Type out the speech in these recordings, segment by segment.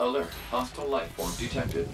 Alert. Hostile life form detected.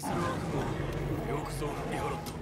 する悪魔よくぞ見払った